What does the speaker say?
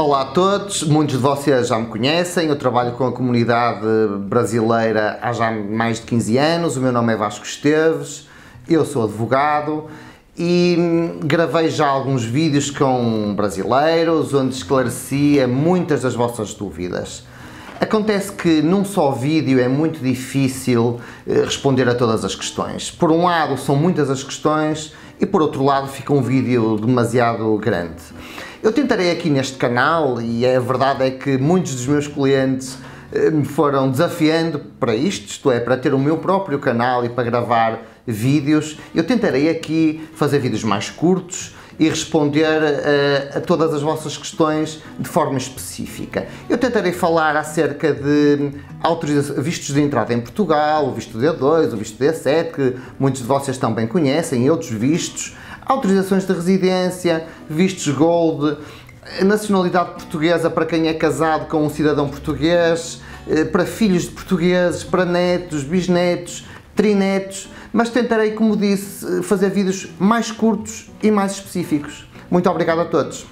Olá a todos, muitos de vocês já me conhecem, eu trabalho com a comunidade brasileira há já mais de 15 anos, o meu nome é Vasco Esteves, eu sou advogado e gravei já alguns vídeos com brasileiros onde esclarecia muitas das vossas dúvidas. Acontece que num só vídeo é muito difícil eh, responder a todas as questões. Por um lado, são muitas as questões e por outro lado, fica um vídeo demasiado grande. Eu tentarei aqui neste canal, e a verdade é que muitos dos meus clientes eh, me foram desafiando para isto, isto é, para ter o meu próprio canal e para gravar vídeos. Eu tentarei aqui fazer vídeos mais curtos e responder a, a todas as vossas questões de forma específica. Eu tentarei falar acerca de vistos de entrada em Portugal, o visto D2, o visto D7, que muitos de vocês também conhecem, e outros vistos, autorizações de residência, vistos Gold, nacionalidade portuguesa para quem é casado com um cidadão português, eh, para filhos de portugueses, para netos, bisnetos, trinetos, mas tentarei, como disse, fazer vídeos mais curtos e mais específicos. Muito obrigado a todos.